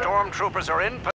Stormtroopers are in